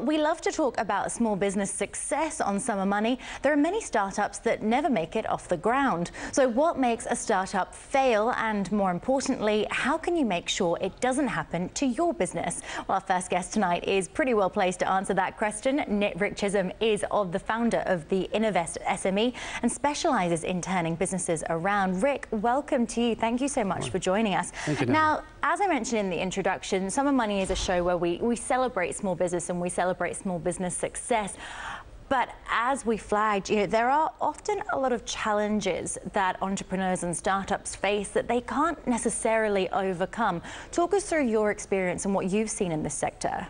We love to talk about small business success on Summer Money. There are many startups that never make it off the ground. So, what makes a startup fail? And more importantly, how can you make sure it doesn't happen to your business? Well, our first guest tonight is pretty well placed to answer that question. Rick Chisholm is of the founder of the Innovest SME and specializes in turning businesses around. Rick, welcome to you. Thank you so much for joining us. Thank you, now, as I mentioned in the introduction, Summer Money is a show where we, we celebrate small business and we celebrate small business success. But as we flagged, you know, there are often a lot of challenges that entrepreneurs and startups face that they can't necessarily overcome. Talk us through your experience and what you've seen in this sector.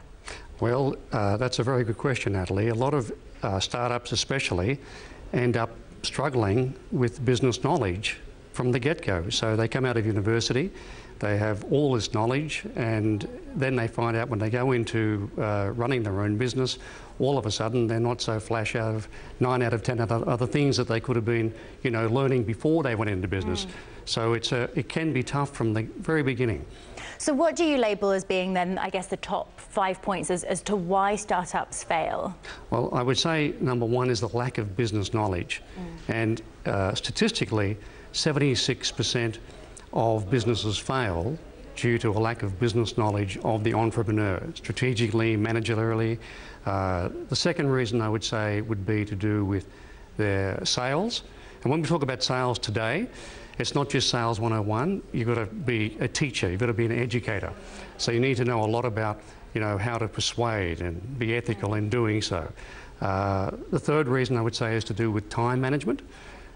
Well, uh, that's a very good question, Natalie. A lot of uh, startups, especially, end up struggling with business knowledge from the get go. So they come out of university, they have all this knowledge, and then they find out when they go into uh, running their own business, all of a sudden they're not so flash out of nine out of ten other, other things that they could have been, you know, learning before they went into business. Mm. So it's a, it can be tough from the very beginning. So what do you label as being then, I guess, the top five points as, as to why startups fail? Well, I would say number one is the lack of business knowledge. Mm. And uh, statistically, 76% of businesses fail due to a lack of business knowledge of the entrepreneur, strategically, managerially. Uh, the second reason I would say would be to do with their sales. And when we talk about sales today, it's not just sales 101. You've got to be a teacher. You've got to be an educator. So you need to know a lot about, you know, how to persuade and be ethical in doing so. Uh, the third reason I would say is to do with time management.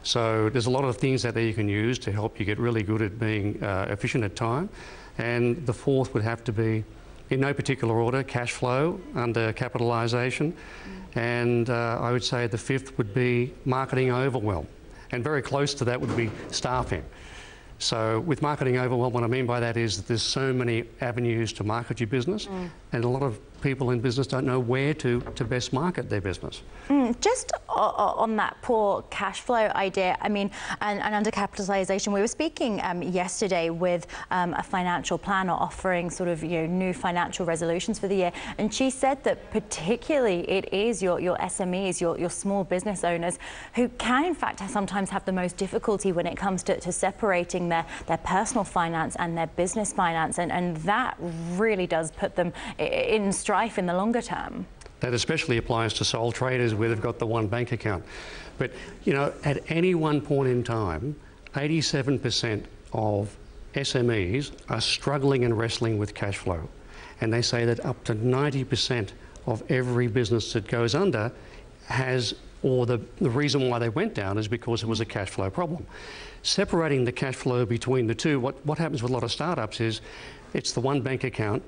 So there's a lot of things out there you can use to help you get really good at being uh, efficient at time. And the fourth would have to be, in no particular order, cash flow under capitalisation. And uh, I would say the fifth would be marketing overwhelm. And very close to that would be staffing. So with marketing overwhelm, what I mean by that is that there's so many avenues to market your business, mm. and a lot of people in business don't know where to, to best market their business. Mm, just on that poor cash flow idea, I mean, and, and undercapitalization, we were speaking um, yesterday with um, a financial planner offering sort of you know new financial resolutions for the year, and she said that particularly it is your, your SMEs, your, your small business owners, who can in fact sometimes have the most difficulty when it comes to, to separating their, their personal finance and their business finance, and, and that really does put them in strife in the longer term. That especially applies to sole traders where they've got the one bank account. But, you know, at any one point in time, 87% of SMEs are struggling and wrestling with cash flow. And they say that up to 90% of every business that goes under has, or the, the reason why they went down is because it was a cash flow problem. Separating the cash flow between the two, what, what happens with a lot of startups is it's the one bank account,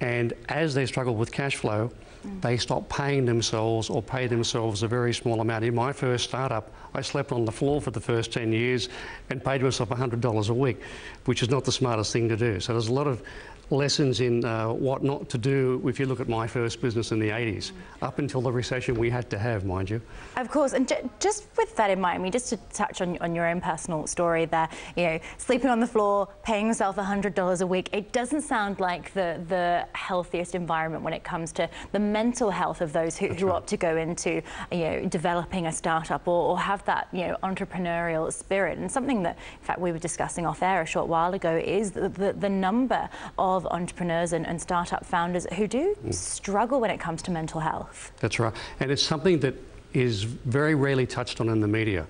and as they struggle with cash flow, they stop paying themselves or pay themselves a very small amount. In my first startup, I slept on the floor for the first 10 years and paid myself $100 a week, which is not the smartest thing to do. So there's a lot of lessons in uh, what not to do if you look at my first business in the 80s, up until the recession we had to have, mind you. Of course, and just with that in mind, I mean, just to touch on, on your own personal story there, you know, sleeping on the floor, paying yourself $100 a week, it doesn't sound like the, the healthiest environment when it comes to the mental health of those who, who right. opt to go into, you know, developing a startup or, or have that, you know, entrepreneurial spirit. And something that, in fact, we were discussing off air a short while ago is the, the, the number of entrepreneurs and, and startup founders who do mm. struggle when it comes to mental health. That's right. And it's something that is very rarely touched on in the media.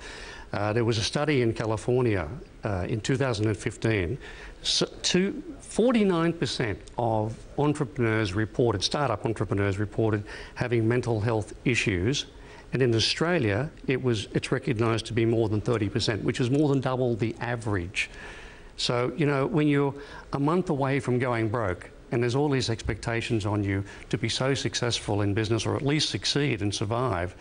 Uh, there was a study in California uh, in 2015. So 49% of entrepreneurs reported, startup entrepreneurs reported having mental health issues. And in Australia, it was, it's recognised to be more than 30%, which is more than double the average. So, you know, when you're a month away from going broke and there's all these expectations on you to be so successful in business or at least succeed and survive,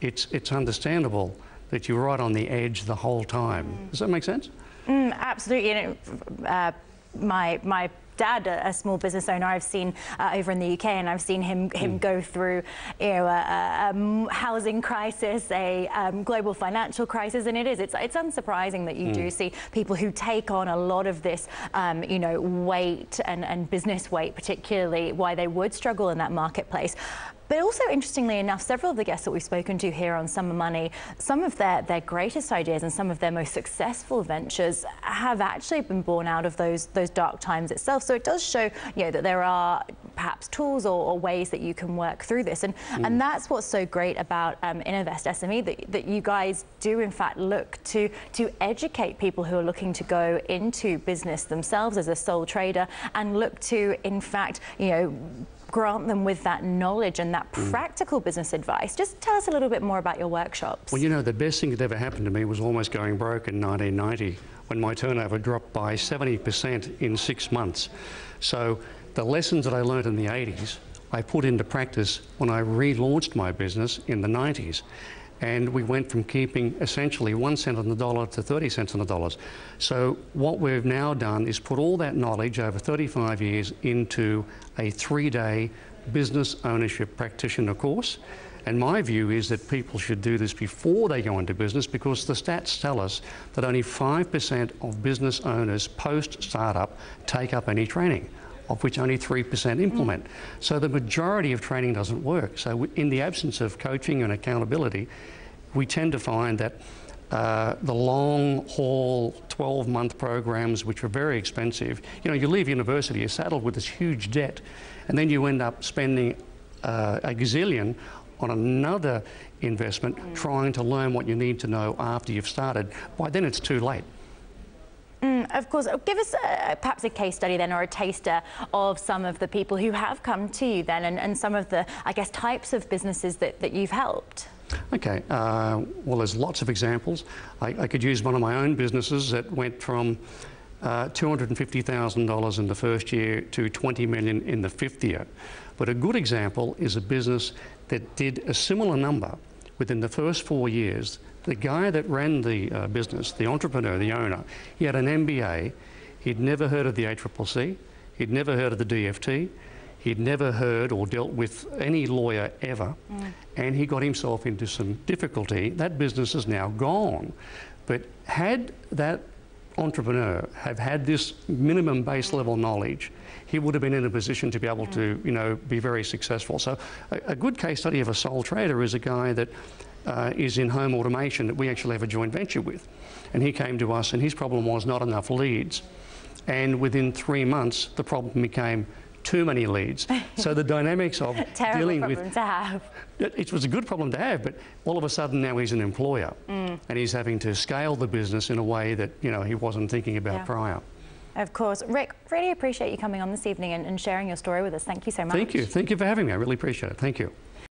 it's, it's understandable that you're right on the edge the whole time. Does that make sense? Mm, absolutely. You know, uh, my, my dad, a, a, small business owner, I've seen uh, over in the UK, and I've seen him him mm. go through, you know, a, a housing crisis, a um, global financial crisis, and it is. It's it's unsurprising that you mm. do see people who take on a lot of this, um, you know, weight and and business weight, particularly why they would struggle in that marketplace. But also, interestingly enough, several of the guests that we've spoken to here on Summer Money, some of their, their greatest ideas and some of their most successful ventures have actually been born out of those those dark times itself. So it does show, you know, that there are perhaps tools or, or ways that you can work through this, and mm. and that's what's so great about um, Innovest SME that, that you guys do in fact look to to educate people who are looking to go into business themselves as a sole trader and look to in fact, you know grant them with that knowledge and that mm. practical business advice. Just tell us a little bit more about your workshops. Well, you know, the best thing that ever happened to me was almost going broke in 1990 when my turnover dropped by 70% in six months. So the lessons that I learned in the 80s, I put into practice when I relaunched my business in the 90s and we went from keeping essentially one cent on the dollar to 30 cents on the dollars. So what we've now done is put all that knowledge over 35 years into a three-day business ownership practitioner course. And my view is that people should do this before they go into business because the stats tell us that only 5% of business owners post startup take up any training of which only 3% implement. Mm. So the majority of training doesn't work. So in the absence of coaching and accountability, we tend to find that uh, the long haul 12 month programs, which are very expensive, you know, you leave university, you're saddled with this huge debt, and then you end up spending uh, a gazillion on another investment mm. trying to learn what you need to know after you've started. By then it's too late. Mm, of course. Give us perhaps a case study then or a taster of some of the people who have come to you then and, and some of the, I guess, types of businesses that, that you've helped. Okay, uh, well, there's lots of examples. I, I, could use one of my own businesses that went from uh, $250,000 in the first year to 20 million in the fifth year. But a good example is a business that did a similar number within the first four years the guy that ran the uh, business, the entrepreneur, the owner, he had an MBA. He'd never heard of the ACCC. He'd never heard of the DFT. He'd never heard or dealt with any lawyer ever. Mm. And he got himself into some difficulty. That business is now gone. But had that entrepreneur have had this minimum base level knowledge, he would have been in a position to be able to, you know, be very successful. So a, a good case study of a sole trader is a guy that uh, is in home automation that we actually have a joint venture with. And he came to us and his problem was not enough leads. And within three months, the problem became too many leads. So the dynamics of dealing with. It, was a good problem to have, but all of a sudden now he's an employer mm. and he's having to scale the business in a way that you know he wasn't thinking about yeah. prior. Of course. Rick, really appreciate you coming on this evening and, and sharing your story with us. Thank you so much. Thank you. Thank you for having me. I really appreciate it. Thank you.